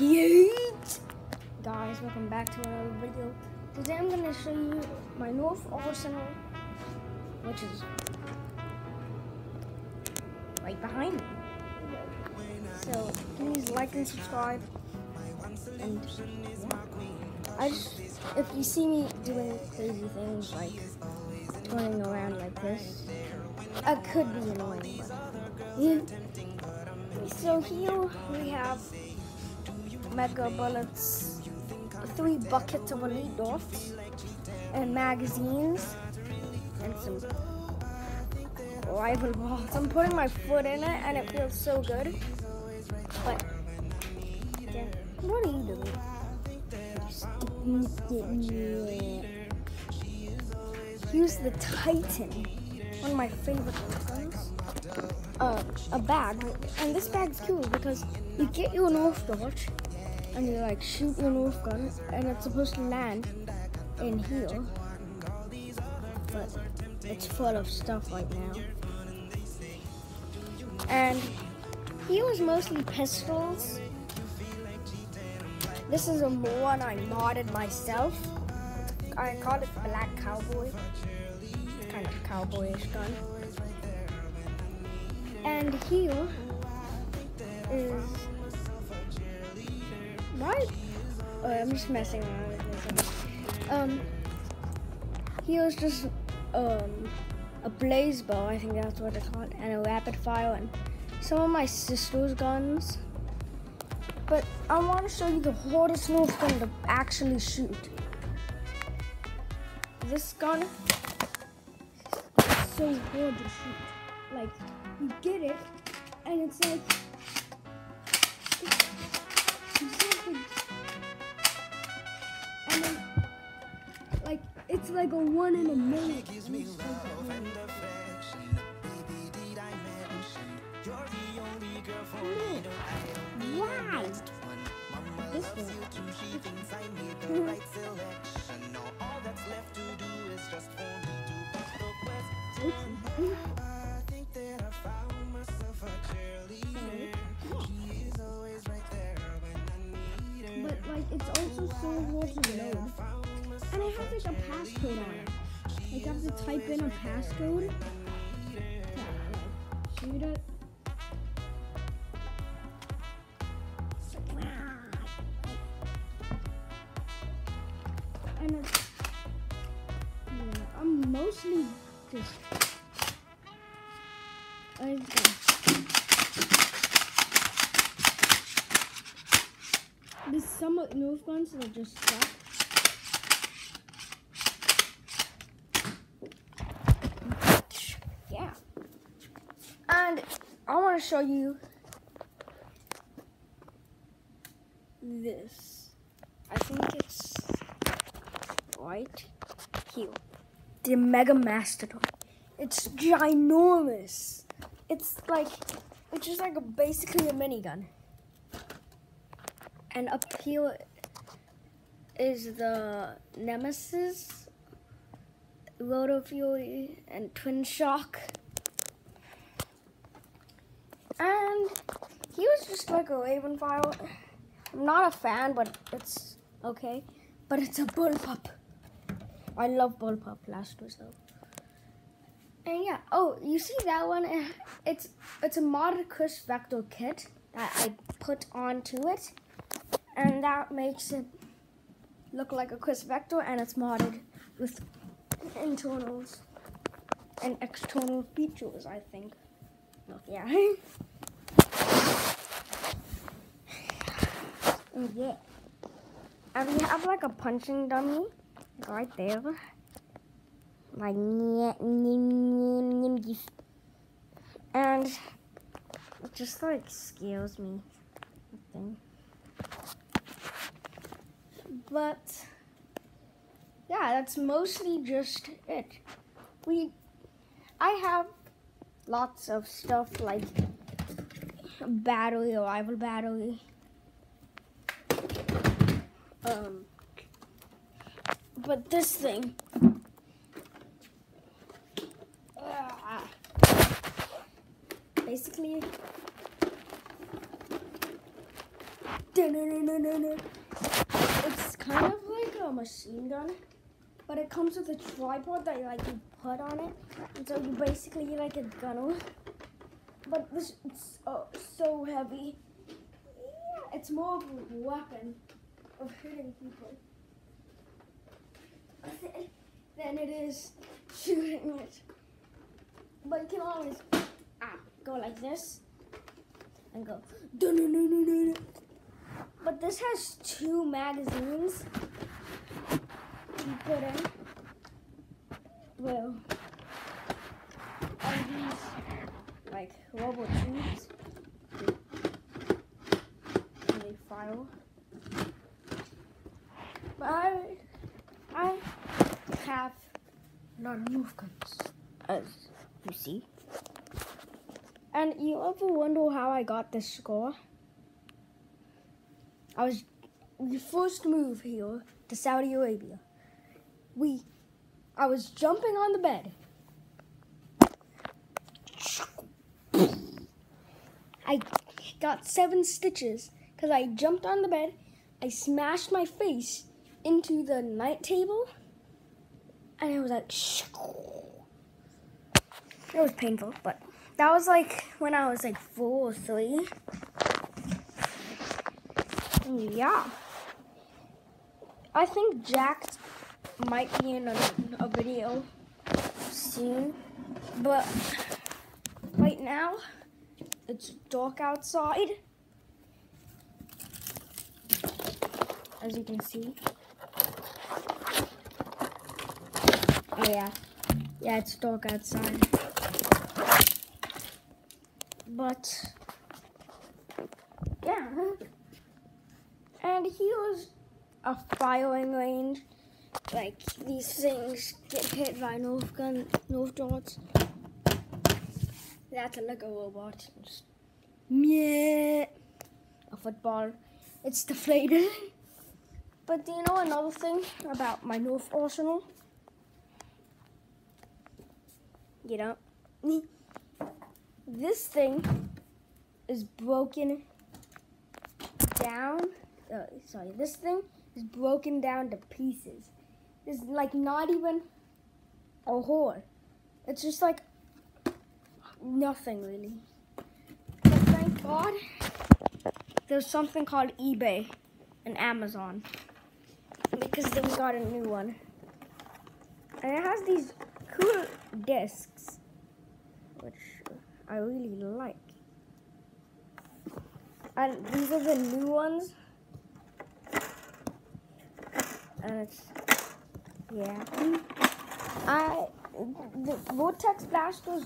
Yeet! Guys, welcome back to another video. Today I'm gonna show you my Nerf Arsenal, which is right behind me. So please like and subscribe. And. I just, if you see me doing crazy things like turning around like this, I could be annoying. But yeah. So here we have mega bullets, three buckets of elite darts, and magazines, and some rival balls. I'm putting my foot in it, and it feels so good. But yeah, what are you doing? Here's the Titan, one of my favorite guns. Uh, a bag, and this bag's cool because you get your Nerf darts, and you like shoot your Nerf gun, and it's supposed to land in here, but it's full of stuff right now. And he was mostly pistols. This is a one I modded myself. I call it Black Cowboy. It's Kind of cowboyish gun. And here is right. Oh, I'm just messing around with this. Um, here's just um a blaze bow. I think that's what it's called, and a rapid fire, and some of my sister's guns. But I want to show you the hardest Nerf gun to actually shoot. This gun is so hard to shoot. Like you get it, and it's like and then like it's like a one in a million. Why? This one. It's also so hard to. And it has like a passcode on it. Like you have to type in a passcode. Yeah, shoot it. And it's, yeah, I'm mostly just. I There's some Nerf guns that are just stuck. Yeah. And I want to show you this. I think it's right here. The Mega Mastodon. It's ginormous. It's like, it's just like a, basically a minigun. And up here is the Nemesis, Roto Fury, and Twin Shock. And he was just like a Raven file. I'm not a fan, but it's okay. But it's a bullpup. I love bullpup blasters though. And yeah, oh, you see that one? It's it's a modded Kriss Vector kit that I put onto it and that makes it look like a Kriss Vector and it's modded with internals and external features I think. Oh, yeah. Yeah and we have like a punching dummy right there. Like and it just like scares me. I think but yeah, that's mostly just it. We, I have lots of stuff like battery, rival battery. Um, but this thing, uh, basically kind of like a machine gun, but it comes with a tripod that like you put on it, and so you basically like a gunner. But this it's uh, so heavy. Yeah, it's more of a weapon of hitting people than it is shooting it. But you can always ah, go like this and go. dun-dun-dun-dun-dun. But this has two magazines you put in. Well, and these like rubber tubes. And they fire. But I, I have of Nerf guns, as you see. And you ever wonder how I got this score? I was we first moved here to Saudi Arabia. We I was jumping on the bed. I got seven stitches because I jumped on the bed. I smashed my face into the night table and it was like it was painful, but that was like when I was like four or three. Yeah. I think Jack might be in a, a video soon, but right now it's dark outside. As you can see. Oh yeah. Yeah, it's dark outside. But yeah. And he was a firing range. Like these things get hit by Nerf gun Nerf darts. That's a Lego robot. Yeah. A football. It's deflated. But do you know another thing about my Nerf arsenal? You know, this thing is broken down. Uh, sorry, this thing is broken down to pieces. It's like not even a whore. It's just like nothing really. But thank God there's something called eBay and Amazon because then we got a new one. And it has these cool discs, which I really like. And these are the new ones. And it's, yeah. I, the Vortex Blasters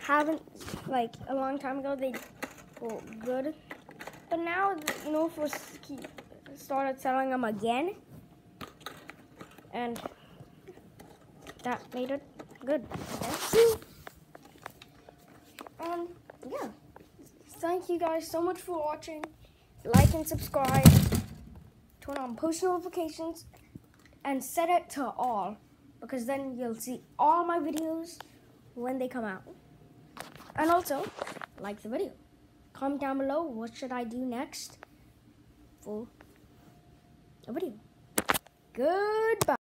haven't, like, a long time ago, they were good. But now, you know, for started selling them again. And that made it good. And um, yeah. Thank you guys so much for watching. Like and subscribe. Turn on post notifications and set it to all because then you'll see all my videos when they come out. And also, like the video. Comment down below what should I do next for a video. Goodbye.